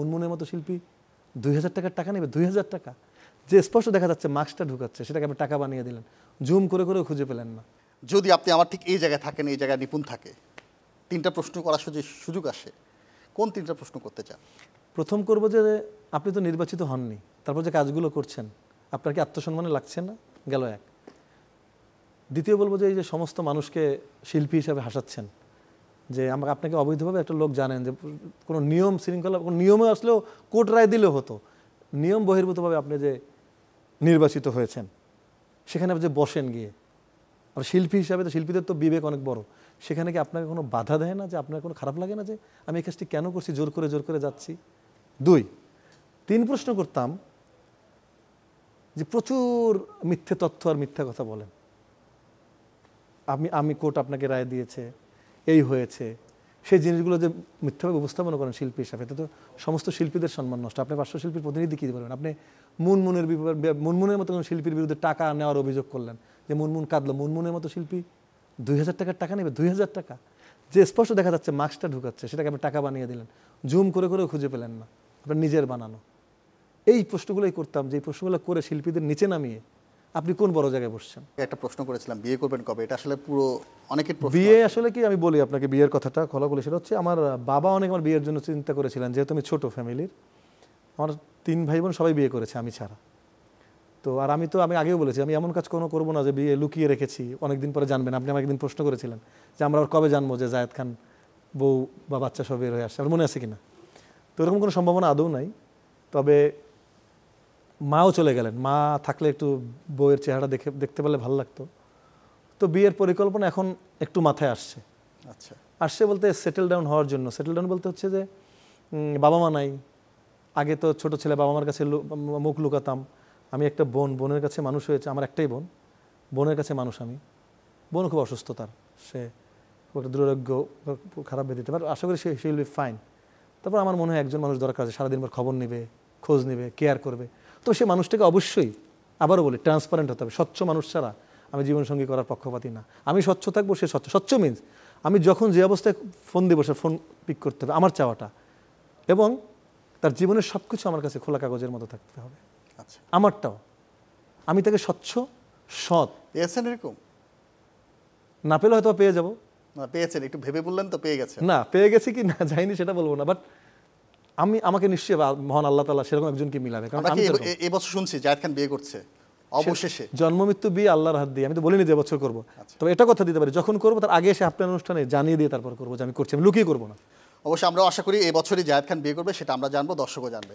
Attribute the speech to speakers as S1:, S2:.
S1: মুনমুনের মতো শিল্পী দুই হাজার টাকার টাকা নেবে দুই হাজার টাকা। যে স্পষ্ট দেখা যাচ্ছে মাস্কটা ঢুকাচ্ছে সেটাকে আপনি টাকা বানিয়ে দিলেন। জুম করে করেও খুঁজে পেলেন না।
S2: যদি আপনি আমার ঠিক এই জায়গায় থাকেন এই জায়গায় নিপুণ থাকে তিনটা প্রশ্ন করার সুযোগ সুযোগ আসে কোন তিনটা প্রশ্ন করতে চান?
S1: প্রথম করব যে আপনি তো নির্বাচিত হননি তারপর যে কাজগুলো করছেন আপনার কি আত্মসম্মানে লাগছে না? গেল এক। দ্বিতীয় বলব যে এই যে সমস্ত মানুষকে শিল্পী হিসাবে হাসাচ্ছেন যে আমাকে আপনাকে অবৈধভাবে একটা লোক জানেন যে কোনো নিয়ম শৃঙ্খলা, কোনো নিয়মে আসলেও কোর্ট রায় দিলেও হতো। নিয়ম বহির্ভূতভাবে আপনি যে নির্বাচিত হয়েছেন, সেখানে আপনি যে বসেন গিয়ে, আর শিল্পী হিসাবে তো শিল্পীদের তো বিবেক অনেক বড়, সেখানে কি আপনাকে কোনো বাধা দেয় না যে আপনার কোনো খারাপ লাগে না যে আমি এই কাজটি কেন করছি, জোর করে জোর করে যাচ্ছি? দুই, তিন প্রশ্ন করতাম যে প্রচুর মিথ্যে তথ্য আর মিথ্যা কথা বলেন। আমি আমি কোর্ট আপনাকে রায় দিয়েছে এই হয়েছে। সেই জিনিসগুলো যে মিথ্যাভাবে উপস্থাপন করেন শিল্পী হিসাবে তো সমস্ত শিল্পীদের সম্মান নষ্ট। আপনি পার্শ্ব শিল্পীর প্রতিনিধি কী বলবেন? আপনি মুনমুনের মুনমুনের মতো কোনো শিল্পীর বিরুদ্ধে টাকা নেওয়ার অভিযোগ করলেন যে মুনমুন কাঁদলো। মুনমুনের মতো শিল্পী দুই হাজার টাকার টাকা নেবে? দুই হাজার টাকা? যে স্পষ্ট দেখা যাচ্ছে মাস্কটা ঢুকাচ্ছে, সেটাকে আপনি টাকা বানিয়ে দিলেন। জুম করে করেও খুঁজে পেলেন না। আপনার নিজের বানানো। এই প্রশ্নগুলোই করতাম, যে এই প্রশ্নগুলো করে শিল্পীদের নিচে নামিয়ে আপনি কোন বড় জায়গায় বসছেন?
S2: একটা প্রশ্ন করেছিলাম বিয়ে করবেন কবে? এটা আসলে পুরো অনেকের প্রশ্ন
S1: বিয়ে আসলে কি আমি বলি আপনাকে বিয়ের কথাটা খোলা বলি সেটা হচ্ছে আমার বাবা অনেক আমার বিয়ের জন্য চিন্তা করেছিলেন যেহেতু আমি ছোট ফ্যামিলির আমার তিন ভাই বোন সবাই বিয়ে করেছে আমি ছাড়া। তো আর আমি তো আমি আগেও বলেছি আমি এমন কাজ কোনো করব না যে বিয়ে লুকিয়ে রেখেছি অনেকদিন পরে জানবেন আপনি আমাকে একদিন প্রশ্ন করেছিলেন যে আমরা আর কবে জানব যে জায়েদ খান বউ বা বাচ্চা সব বের হয়ে আসছে আমার মনে আছে কিনা? তো এরকম কোনো সম্ভাবনা আদৌ নাই। তবে মাও চলে গেলেন। মা থাকলে একটু বউয়ের চেহারা দেখে দেখতে পেলে ভালো লাগতো। তো বিয়ের পরিকল্পনা এখন একটু মাথায় আসছে।
S2: আচ্ছা।
S1: আসছে বলতে সেটেল ডাউন হওয়ার জন্য। সেটেল ডাউন বলতে হচ্ছে যে বাবা মা নাই। আগে তো ছোট ছেলে বাবা মার কাছে মুখ লুকাতাম। আমি একটা বোন বোনের কাছে মানুষ হয়েছে আমার একটাই বোন। বোনের কাছে মানুষ আমি। বোন খুব অসুস্থ তার। সে খুব একটা দুরারোগ্য খারাপ বেঁধে পারে। আশা করি সে সে উইল বি ফাইন তারপর আমার মনে হয় একজন মানুষ দরকার আছে সারাদিন পর খবর নেবে খোঁজ নেবে কেয়ার করবে। তো সে মানুষটাকে অবশ্যই আবারও বলি ট্রান্সপারেন্ট হতে হবে। স্বচ্ছ মানুষ ছাড়া আমি জীবনসঙ্গী করার পক্ষপাতি না। আমি স্বচ্ছ থাকব সে স্বচ্ছ। স্বচ্ছ মিন্স আমি যখন যে অবস্থায় ফোন দেবো সে ফোন পিক করতে হবে আমার চাওয়াটা। এবং তার জীবনের সব কিছু আমার কাছে খোলা কাগজের মতো থাকতে হবে।
S2: আচ্ছা।
S1: আমারটাও। আমি তাকে স্বচ্ছ সৎ।
S2: পেয়েছেন এরকম?
S1: না পেলে হয়তো পেয়ে যাব।
S2: না পেয়েছেন। একটু ভেবে বললেন তো পেয়ে গেছে
S1: না পেয়ে গেছি কি না যাইনি সেটা বলব না। বাট আমি আমাকে নিশ্চয়ই মহান আল্লাহ তালা সেরকম একজনকে মিলাবে কারণ আমি
S2: এবছর শুনছি জায়দ খান বিয়ে করছে অবশেষে।
S1: জন্ম মৃত্যু বিয়ে আল্লাহর হাত দিয়ে আমি তো বলিনি যে বছর করব।
S2: আচ্ছা।
S1: তবে এটা কথা দিতে পারি যখন করব তার আগে এসে আপনার অনুষ্ঠানে জানিয়ে দিয়ে তারপর করব যে আমি করছি আমি লুকিয়ে করব না।
S2: অবশ্যই আমরা আশা করি এবছরই জায়দ খান বিয়ে করবে সেটা আমরা জানব দর্শকও জানবে।